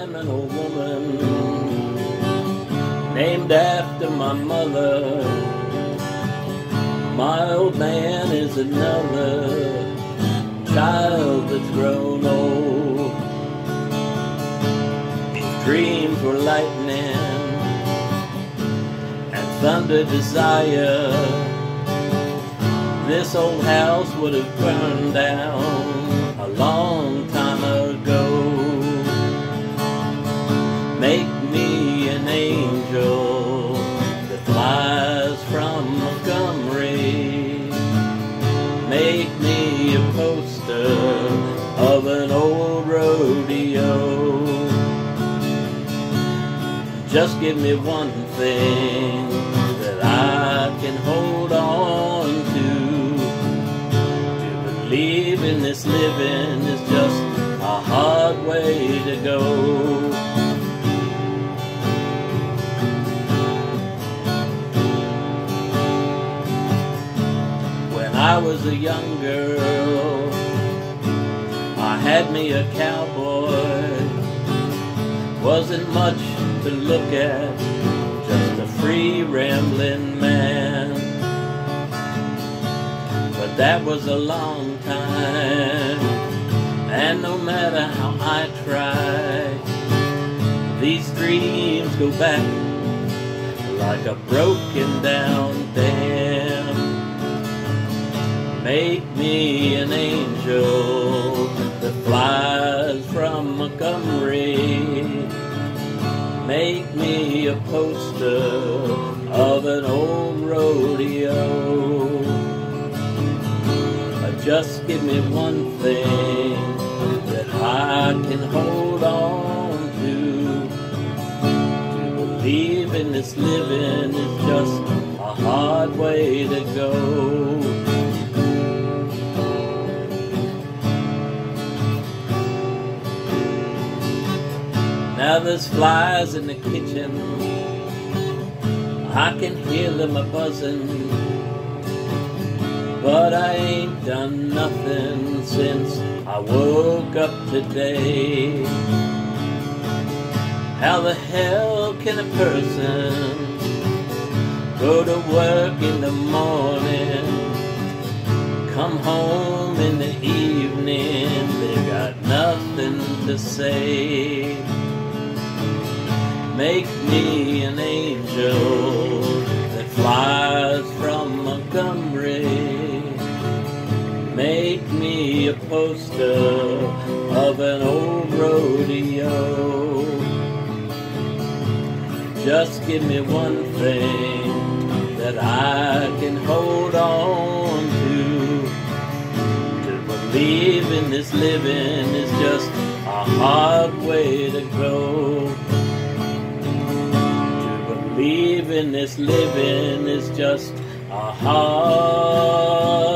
am an old woman named after my mother. My old man is another child that's grown old. His dreams were lightning and thunder desire. This old house would have burned down a long Just give me one thing that I can hold on to. To believe in this living is just a hard way to go. When I was a young girl, I had me a cowboy. Wasn't much to look at, just a free rambling man. But that was a long time, and no matter how I try, these dreams go back like a broken down dam. Make me an angel that flies from Montgomery. A poster of an old rodeo. Uh, Just give me one thing that I can hold on to. To believe in this living is just a hard way to go. There's flies in the kitchen. I can hear them a buzzing. But I ain't done nothing since I woke up today. How the hell can a person go to work in the morning, come home in the evening, they got nothing to say? Make me an angel that flies from Montgomery. Make me a poster of an old rodeo. Just give me one thing that I can hold on to. To believe in this living is just a hard way to go. living, this living is just a hard.